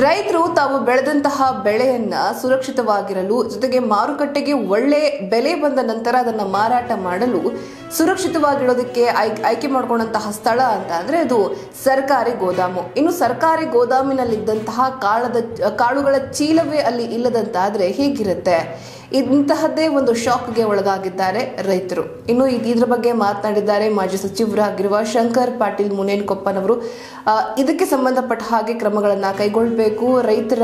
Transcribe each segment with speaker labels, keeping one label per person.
Speaker 1: ರೈತರು ತಾವು ಬೆಳೆದಂತಹ ಬೆಳೆಯನ್ನ ಸುರಕ್ಷಿತವಾಗಿರಲು ಜೊತೆಗೆ ಮಾರುಕಟ್ಟೆಗೆ ಒಳ್ಳೆ ಬೆಲೆ ಬಂದ ನಂತರ ಅದನ್ನ ಮಾರಾಟ ಮಾಡಲು ಸುರಕ್ಷಿತವಾಗಿಡೋದಕ್ಕೆ ಆಯ್ಕೆ ಆಯ್ಕೆ ಮಾಡ್ಕೊಂಡಂತಹ ಸ್ಥಳ ಅಂತ ಅಂದರೆ ಅದು ಸರ್ಕಾರಿ ಗೋದಾಮು. ಇನ್ನು ಸರ್ಕಾರಿ ಗೋದಾಮಿನಲ್ಲಿದ್ದಂತಹ ಕಾಳದ, ಕಾಳುಗಳ ಚೀಲವೇ ಅಲ್ಲಿ ಇಲ್ಲದಂತಾದರೆ ಹೇಗಿರುತ್ತೆ? ಇಂತಹದ್ದೇ ಒಂದು ಶಾಕ್ಗೆ ಒಳಗಾಗಿದ್ದಾರೆ ರೈತರು. ಇನ್ನು ಇದ್- ಇದ್ರ ಬಗ್ಗೆ ಮಾತನಾಡಿದ್ದಾರೆ ಮಾಜಿ ಸಚಿವರಾಗಿರುವ ಶಂಕರ್ ಪಾಟೀಲ್ ಮುನೇನ್ಕೊಪ್ಪನವರು. ಕೊಪ್ಪನವರು ಇದಕ್ಕೆ ಸಂಬಂಧಪಟ್ಟ ಹಾಗೆ ಕ್ರಮಗಳನ್ನು ಕೈಗೊಳ್ಳಬೇಕು. ರೈತರ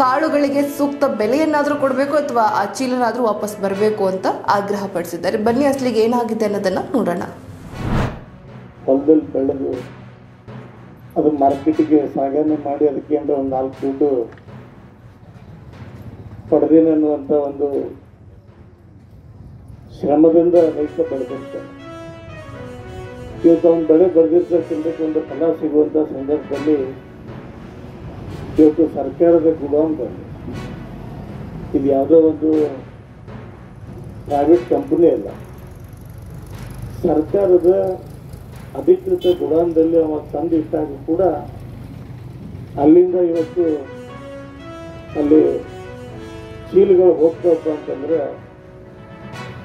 Speaker 1: ಕಾಳುಗಳಿಗೆ ಸೂಕ್ತ ಬೆಲೆಯನ್ನಾದರೂ ಕೊಡಬೇಕು ಅಥವಾ ಆ ಚೀಲನಾದರೂ ವಾಪಸ್ ಬರಬೇಕು ಅಂತ ಆಗ್ರಹ ಪಡಿಸಿದ್ದಾರೆ. ಬನ್ನಿ, ಅಸಲಿಗೆ ಏನಾಗಿದೆ ಅನ್ನೋದನ್ನ ನೋಡೋಣ.
Speaker 2: ಹೊಲದಲ್ಲಿ ಬೆಳೆದು ಅದು ಮಾರ್ಕೆಟಿಗೆ ಸಾಗಣೆ ಮಾಡಿ ಅದಕ್ಕೆ ಅಂದ್ರೆ ಒಂದು ನಾಲ್ಕು ದುಡ್ಡು ಪಡೆದೇನೆ ಅನ್ನುವಂಥ ಒಂದು ಶ್ರಮದಿಂದ ರೈತ ಬೆಳೆದಿರ್ತಾನೆ. ಇವತ್ತು ಅವ್ನು ಬೆಳೆ ಬೆಳೆದಿರ್ತಕ್ಕಂಥ ಒಂದು ಫಲ ಸಿಗುವಂಥ ಸಂದರ್ಭದಲ್ಲಿ ಇವತ್ತು ಸರ್ಕಾರದ ಗುಣ ಬಂದು. ಇದು ಯಾವುದೋ ಒಂದು ಪ್ರೈವೇಟ್ ಕಂಪನಿ ಅಲ್ಲ. ಸರ್ಕಾರದ ಅಧಿಕೃತ ಗುಡಾನ್ದಲ್ಲಿ ಅವ ತಂದು ಇಟ್ಟಾಗ ಕೂಡ ಅಲ್ಲಿಂದ ಇವತ್ತು ಅಲ್ಲಿ ಚೀಲಗಳು ಹೋಗ್ತಾವಪ್ಪ ಅಂತಂದ್ರೆ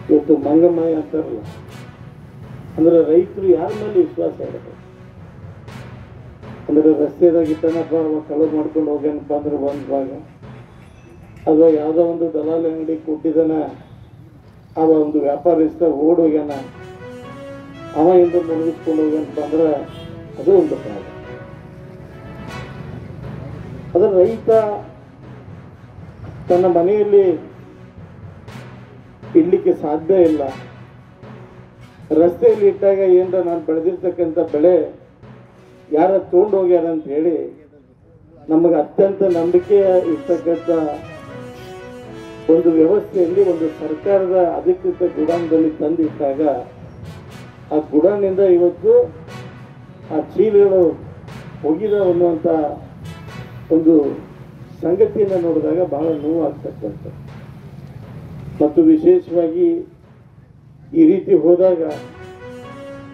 Speaker 2: ಇವತ್ತು ಮಂಗಮಯ ಅಂತಾರಲ್ಲ. ಅಂದ್ರೆ ರೈತರು ಯಾರ ಮೇಲೆ ವಿಶ್ವಾಸ ಇಡಬೇಕು ಅಂದ್ರೆ ರಸ್ತೆದಾಗ ಅವ ಕಳುವು ಮಾಡ್ಕೊಂಡು ಹೋಗ್ಯಾನಪ್ಪ ಅಂದ್ರೆ ಒಂದು ಭಾಗ. ಅಥವಾ ಯಾವುದೋ ಒಂದು ದಲಾಲಿ ಅಂಗಡಿ ಕೊಟ್ಟಿದ್ದಾನೆ, ಅವ ಒಂದು ವ್ಯಾಪಾರಸ್ಥ ಹೋಗ್ಯಾನ. ಅವ ಇಂದ ಮುಳುಗಿಸ್ಕೊಂಡು ಹೋಗ್ಯಾನಪ್ಪ ಅಂದ್ರೆ ಅದು ಒಂದು ಭಾಗ. ಅದರ ರೈತ ತನ್ನ ಮನೆಯಲ್ಲಿ ಇಡ್ಲಿಕ್ಕೆ ಸಾಧ್ಯ ಇಲ್ಲ. ರಸ್ತೆಯಲ್ಲಿ ಇಟ್ಟಾಗ ಏನರ ನಾನು ಬೆಳೆದಿರ್ತಕ್ಕಂಥ ಬೆಳೆ ಯಾರ ತಗೊಂಡು ಹೋಗ್ಯಾರ ಅಂತ ಹೇಳಿ ನಮಗೆ ಅತ್ಯಂತ ನಂಬಿಕೆ ಇರ್ತಕ್ಕಂಥ ಒಂದು ವ್ಯವಸ್ಥೆಯಲ್ಲಿ ಒಂದು ಸರ್ಕಾರದ ಅಧಿಕೃತ ಗುಡಾನ್ದಲ್ಲಿ ತಂದಿಟ್ಟಾಗ ಆ ಗುಡಾನಿಂದ ಇವತ್ತು ಆ ಚೀಲಗಳು ಹೋಗಿದ ಅನ್ನುವಂಥ ಒಂದು ಸಂಗತಿಯನ್ನು ನೋಡಿದಾಗ ಬಹಳ ನೋವು ಆಗ್ತಕ್ಕಂಥ ಮತ್ತು ವಿಶೇಷವಾಗಿ ಈ ರೀತಿ ಹೋದಾಗ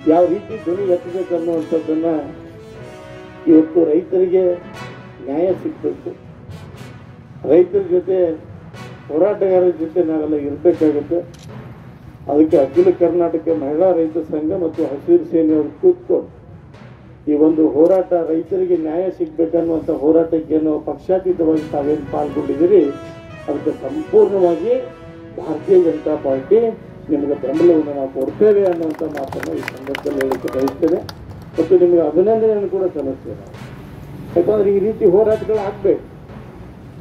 Speaker 2: ಯಾವ ರೀತಿ ಧ್ವನಿ ಎತ್ತಬೇಕು ಅನ್ನುವಂಥದ್ದನ್ನ ಇವತ್ತು ರೈತರಿಗೆ ನ್ಯಾಯ ಸಿಗಬೇಕು. ರೈತರ ಜೊತೆ ಹೋರಾಟಗಾರರ ಜೊತೆ ನಾವೆಲ್ಲ ಇರಬೇಕಾಗುತ್ತೆ. ಅದಕ್ಕೆ ಅಖಿಲ ಕರ್ನಾಟಕ ಮಹಿಳಾ ರೈತ ಸಂಘ ಮತ್ತು ಹಸಿರು ಸೇನೆಯವರು ಕೂತ್ಕೊಂಡು ಈ ಒಂದು ಹೋರಾಟ ರೈತರಿಗೆ ನ್ಯಾಯ ಸಿಗ್ಬೇಕನ್ನುವಂಥ ಹೋರಾಟಕ್ಕೇನು ಪಕ್ಷಾತೀತವಾಗಿ ತಾವೇನು ಪಾಲ್ಗೊಂಡಿದ್ದೀರಿ, ಅದಕ್ಕೆ ಸಂಪೂರ್ಣವಾಗಿ ಭಾರತೀಯ ಜನತಾ ಪಾರ್ಟಿ ನಿಮಗೆ ಬೆಂಬಲವನ್ನು ನಾವು ಕೊಡ್ತೇವೆ ಅನ್ನುವಂಥ ಮಾತನ್ನು ಈ ಸಂದರ್ಭದಲ್ಲಿ ಹೇಳಲಿಕ್ಕೆ ಬಯಸ್ತೇನೆ. ಮತ್ತು ನಿಮಗೆ ಅಭಿನಂದನೆಯನ್ನು ಕೂಡ ಸಲ್ಲಿಸ್ತೇವೆ ಯಾಕಂದ್ರೆ ಈ ರೀತಿ ಹೋರಾಟಗಳು ಆಗ್ಬೇಕು.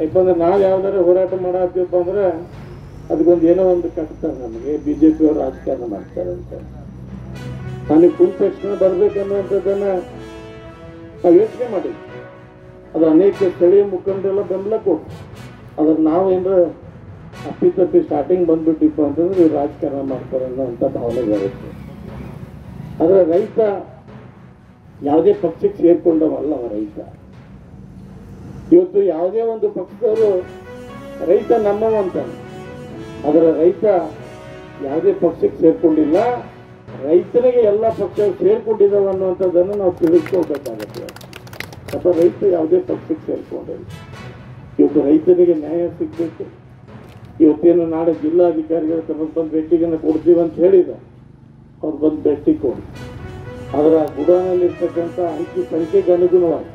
Speaker 2: ಯಾಕಂದ್ರೆ ನಾವು ಯಾವ್ದಾರ ಹೋರಾಟ ಮಾಡತ್ತೀವಪ್ಪ ಅಂದ್ರೆ ಅದಕ್ಕೊಂದು ಏನೋ ಒಂದು ಕಟ್ತಾರೆ ನಮಗೆ. ಬಿ ಜೆ ರಾಜಕಾರಣ ಮಾಡ್ತಾರೆ ಅಂತ. ನನಗೆ ಕುಂತ ತಕ್ಷಣ ಬರ್ಬೇಕನ್ನುವಂಥದ್ದನ್ನ ನಾವು ಯೋಚನೆ ಮಾಡಿದ್ವಿ. ಅದು ಅನೇಕ ಸ್ಥಳೀಯ ಮುಖಂಡರೆಲ್ಲ ಬೆಂಬಲ ಕೊಟ್ಟು ಅದ್ರ ನಾವು ಏನಾರ ಅಪ್ಪಿತಪ್ಪಿ ಸ್ಟಾರ್ಟಿಂಗ್ ಬಂದ್ಬಿಟ್ಟಿಪ್ಪ ಅಂತಂದ್ರೆ ಇವ್ರು ರಾಜಕಾರಣ ಮಾಡ್ತಾರೆ ಅಂತ ಭಾವನೆ ಬರುತ್ತೆ. ಆದರೆ ರೈತ ಯಾವುದೇ ಪಕ್ಷಕ್ಕೆ ಸೇರ್ಕೊಂಡವಲ್ಲ ರೈತ. ಇವತ್ತು ಯಾವುದೇ ಒಂದು ಪಕ್ಷದವರು ರೈತ ನಮ್ಮವ ಅಂತಾರೆ ಅದರ ರೈತ ಯಾವುದೇ ಪಕ್ಷಕ್ಕೆ ಸೇರ್ಕೊಂಡಿಲ್ಲ. ರೈತನಿಗೆ ಎಲ್ಲ ಪಕ್ಷ ಸೇರ್ಕೊಂಡಿದ್ದಾವೆ ಅನ್ನುವಂಥದ್ದನ್ನು ನಾವು ತಿಳಿಸ್ಕೊಳ್ಬೇಕಾಗತ್ತೆ. ಅಥವಾ ರೈತ ಯಾವುದೇ ಪಕ್ಷಕ್ಕೆ ಸೇರ್ಕೊಂಡಿಲ್ಲ. ಇವತ್ತು ರೈತನಿಗೆ ನ್ಯಾಯ ಸಿಗಬೇಕು. ಇವತ್ತೇನು ನಾಳೆ ಜಿಲ್ಲಾಧಿಕಾರಿಗಳ ತಮಗೆ ಬಂದು ಭೇಟಿಗೆನ ಕೊಡ್ತೀವಿ ಅಂತ ಹೇಳಿದ. ಅವ್ರು ಬಂದು ಭೇಟಿ ಕೊಡಿ. ಅದರ ಗುಡಾನಲ್ಲಿರ್ತಕ್ಕಂಥ ಅಂಕಿ ಸಂಖ್ಯೆಗೆ ಅನುಗುಣವಾಗಿ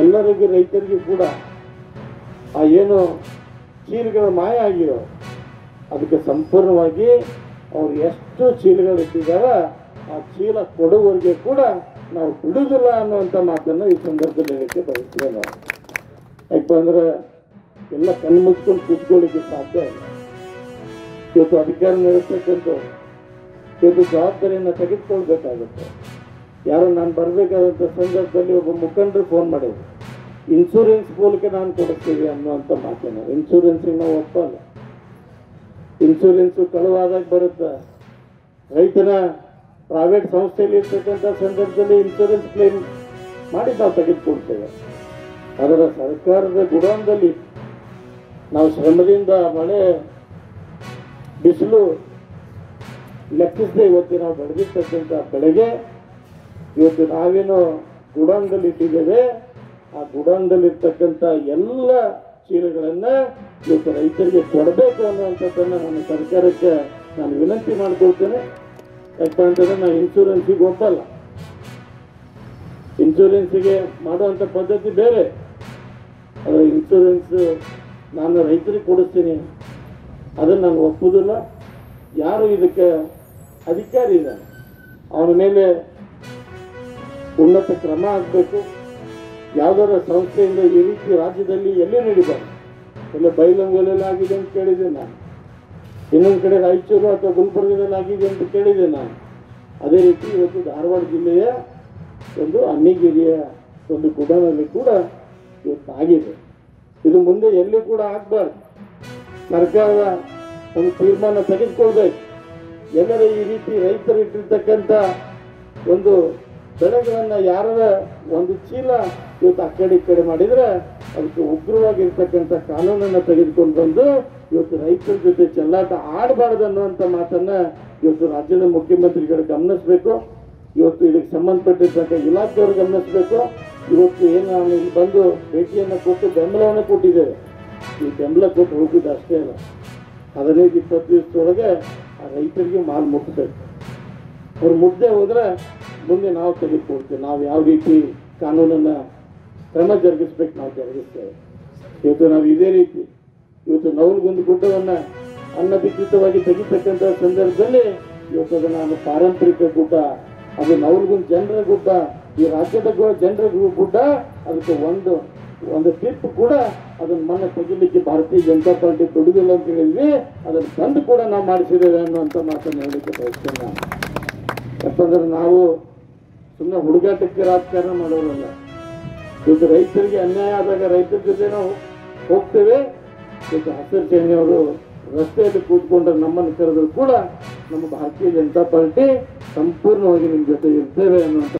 Speaker 2: ಎಲ್ಲರಿಗೂ ರೈತರಿಗೂ ಕೂಡ ಆ ಏನು ಚೀಲಗಳ ಮಾಯ ಆಗಿರೋ ಅದಕ್ಕೆ ಸಂಪೂರ್ಣವಾಗಿ ಅವ್ರು ಎಷ್ಟು ಚೀಲಗಳು ಇಟ್ಟಿದ್ದಾರೋ ಆ ಚೀಲ ಕೊಡುವವರಿಗೆ ಕೂಡ ನಾವು ಬಿಡುವುದಿಲ್ಲ ಅನ್ನುವಂಥ ಮಾತನ್ನು ಈ ಸಂದರ್ಭದಲ್ಲಿ ಹೇಳಕ್ಕೆ ಬಯಸ್ತೇವೆ ನಾವು ಯಾಕಂದ್ರೆ ಎಲ್ಲ ಕಣ್ಣು ಮುಚ್ಕೊಂಡು ಕೂತ್ಕೊಳ್ಳಿಕ್ಕೆ ಸಾಧ್ಯ ಇಲ್ಲ. ಇವತ್ತು ಅಧಿಕಾರ ನಡೆಸ್ತಕ್ಕಂಥ ಇವತ್ತು ಜವಾಬ್ದಾರಿಯನ್ನು ತೆಗೆದುಕೊಳ್ಬೇಕಾಗುತ್ತೆ. ಯಾರೋ ನಾನು ಬರಬೇಕಾದಂಥ ಸಂದರ್ಭದಲ್ಲಿ ಒಬ್ಬ ಮುಖಂಡರು ಫೋನ್ ಮಾಡಿದ್ರು. ಇನ್ಶೂರೆನ್ಸ್ ಮೂಲಕ ನಾನು ಕೊಡಿಸ್ತೀವಿ ಅನ್ನುವಂಥ ಮಾತನ್ನ ಇನ್ಶೂರೆನ್ಸಿಗೆ ನಾವು ಒಪ್ಪಲ್ಲ. ಇನ್ಶೂರೆನ್ಸು ಕಳುವಾದಾಗ ಬರುತ್ತೆ. ರೈತನ ಪ್ರೈವೇಟ್ ಸಂಸ್ಥೆಯಲ್ಲಿ ಇರ್ತಕ್ಕಂಥ ಸಂದರ್ಭದಲ್ಲಿ ಇನ್ಶೂರೆನ್ಸ್ ಕ್ಲೇಮ್ ಮಾಡಿ ನಾವು ತೆಗೆದುಕೊಡ್ತೇವೆ ಅದರ ಸರ್ಕಾರದ ಗುಡಾನ್ದಲ್ಲಿ ನಾವು ಶ್ರಮದಿಂದ ಮಳೆ ಬಿಸಿಲು ಲೆಕ್ಕಿಸದೆ ಇವತ್ತು ನಾವು ಬೆಳೆದಿರ್ತಕ್ಕಂಥ ಬೆಳೆಗೆ ಇವತ್ತು ನಾವೇನು ಗುಡಾನ್ದಲ್ಲಿ ಇಟ್ಟಿದ್ದೇವೆ ಆ ಗುಡಾನ್ದಲ್ಲಿರ್ತಕ್ಕಂಥ ಎಲ್ಲ ಚೀಲಗಳನ್ನ ಇವತ್ತು ರೈತರಿಗೆ ಕೊಡಬೇಕು ಅನ್ನುವಂಥದ್ದನ್ನು ನಾನು ಸರ್ಕಾರಕ್ಕೆ ನಾನು ವಿನಂತಿ ಮಾಡ್ಕೊಳ್ತೇನೆ. ಯಾಕಂತ ಅಂತಂದ್ರೆ ನಾನು ಇನ್ಶೂರೆನ್ಸಿಗೆ ಒಪ್ಪಲ್ಲ. ಇನ್ಶೂರೆನ್ಸಿಗೆ ಮಾಡುವಂಥ ಪದ್ಧತಿ ಬೇರೆ. ಆದರೆ ಇನ್ಶೂರೆನ್ಸ್ ನಾನು ರೈತರಿಗೆ ಕೊಡಿಸ್ತೀನಿ. ಅದನ್ನು ನಾನು ಒಪ್ಪುವುದಿಲ್ಲ ಯಾರು ಇದಕ್ಕೆ ಅಧಿಕಾರಿ ಇದ್ದಾನೆ ಅವನ ಮೇಲೆ ಉನ್ನತ ಕ್ರಮ ಆಗಬೇಕು. ಯಾವ್ದಾರ ಸಂಸ್ಥೆಯಿಂದ ಈ ರೀತಿ ರಾಜ್ಯದಲ್ಲಿ ಎಲ್ಲೇ ನಡೀಬಾರ್ದು ಎಲ್ಲ ಬೈಲಂಗೋಲಲ್ಲಿ ಆಗಿದೆ ಅಂತ ಕೇಳಿದೆ ನಾನು. ಇನ್ನೊಂದು ಕಡೆ ರಾಯಚೂರು ಅಥವಾ ಗುಲ್ಬರ್ಗದಲ್ಲಿ ಆಗಿದೆ ಅಂತ ಕೇಳಿದೆ ನಾನು. ಅದೇ ರೀತಿ ಇವತ್ತು ಧಾರವಾಡ ಜಿಲ್ಲೆಯ ಒಂದು ಅನ್ನಿಗಿರಿಯ ಒಂದು ಗುಡನಲ್ಲಿ ಕೂಡ ಇವತ್ತು ಆಗಿದೆ. ಇದು ಮುಂದೆ ಎಲ್ಲೂ ಕೂಡ ಆಗಬಾರ್ದು. ಸರ್ಕಾರ ಒಂದು ತೀರ್ಮಾನ ತೆಗೆದುಕೊಳ್ಬೇಕು. ಎಲ್ಲರ ಈ ರೀತಿ ರೈತರು ಇಟ್ಟಿರ್ತಕ್ಕಂಥ ಒಂದು ಬೆಳೆಗಳನ್ನ ಯಾರ ಒಂದು ಚೀಲ ಇವತ್ತು ಆ ಕಡೆ ಈ ಕಡೆ ಮಾಡಿದ್ರೆ ಅದಕ್ಕೆ ಉಗ್ರವಾಗಿರ್ತಕ್ಕಂಥ ಕಾನೂನನ್ನ ತೆಗೆದುಕೊಂಡು ಬಂದು ಇವತ್ತು ರೈತರ ಜೊತೆ ಚೆಲ್ಲಾಟ ಆಡಬಾರ್ದು ಅನ್ನುವಂಥ ಮಾತನ್ನ ಇವತ್ತು ರಾಜ್ಯದ ಮುಖ್ಯಮಂತ್ರಿಗಳು ಗಮನಿಸಬೇಕು. ಇವತ್ತು ಇದಕ್ಕೆ ಸಂಬಂಧಪಟ್ಟಿರ್ತಕ್ಕ ಇಲಾಖೆಯವರು ಗಮನಿಸಬೇಕು. ಇವತ್ತು ಏನು ನಾವು ಇಲ್ಲಿ ಬಂದು ಭೇಟಿಯನ್ನು ಕೊಟ್ಟು ಬೆಂಬಲವನ್ನು ಕೊಟ್ಟಿದ್ದೇವೆ. ಈ ಬೆಂಬಲ ಕೊಟ್ಟು ಹೋಗಿದ್ದು ಅಷ್ಟೇ ಅಲ್ಲ. ಹದಿನೈದು ಇಪ್ಪತ್ತು ದಿವಸದೊಳಗೆ ಆ ರೈತರಿಗೆ ಮಾಲ್ ಮುಟ್ಟಬೇಕು ಅವ್ರು ಮುಟ್ಟದೆ ಹೋದ್ರೆ ಮುಂದೆ ನಾವು ತೆಗೆದುಕೊಳ್ತೇವೆ. ನಾವು ಯಾವ ರೀತಿ ಕಾನೂನನ್ನ ಕ್ರಮ ಜರುಗಿಸ್ಬೇಕು ನಾವು ಜರುಗಿಸ್ತೇವೆ. ಇವತ್ತು ನಾವು ಇದೇ ರೀತಿ ಇವತ್ತು ನವಲ್ಗೊಂದು ಗುಡ್ಡವನ್ನು ಅನಧಿಕೃತವಾಗಿ ತೆಗಿತಕ್ಕಂಥ ಸಂದರ್ಭದಲ್ಲಿ ಇವತ್ತು ಅದು ನಾನು ಪಾರಂಪರಿಕ ಗುಡ್ಡ, ಅದು ನವಲ್ಗೊಂದು ಜನರ ಗುಡ್ಡ, ಈ ರಾಜ್ಯದ ಜನರ ಗುಡ್ಡ, ಅದಕ್ಕೆ ಒಂದು ಒಂದು ಟಿಪ್ ಕೂಡ ಅದನ್ನು ಮನೆ ತೆಗಿಲಿಕ್ಕೆ ಭಾರತೀಯ ಜನತಾ ಪಾರ್ಟಿ ದುಡಿದಿಲ್ಲ ಅಂತ ಹೇಳಿದ್ವಿ. ಅದನ್ನ ತಂದು ಕೂಡ ನಾವು ಮಾಡಿಸಿದ್ದೇವೆ ಅನ್ನುವಂಥ ಮಾತನ್ನು ಹೇಳಲಿಕ್ಕೆ ಬಯಸ್ತೇನೆ ಯಾಕಂದ್ರೆ ನಾವು ಸುಮ್ಮನೆ ಹುಡುಗಾಟಕ್ಕೆ ರಾಜಕಾರಣ ಮಾಡೋರಲ್ಲ. ಇದು ರೈತರಿಗೆ ಅನ್ಯಾಯ ಆದಾಗ ರೈತರ ಜೊತೆ ನಾವು ಹೋಗ್ತೇವೆ. ಇದು ಹಸಿರು ಸೇನೆಯವರು ರಸ್ತೆಯಲ್ಲಿ ಕೂತ್ಕೊಂಡ್ರೆ ನಮ್ಮನ್ನು ಕರೆದ್ರು ಕೂಡ ನಮ್ಮ ಭಾರತೀಯ ಜನತಾ ಪಾರ್ಟಿ ಸಂಪೂರ್ಣವಾಗಿ ನಿಮ್ಮ ಜೊತೆ ಇರ್ತೇವೆ ಅನ್ನುವಂಥ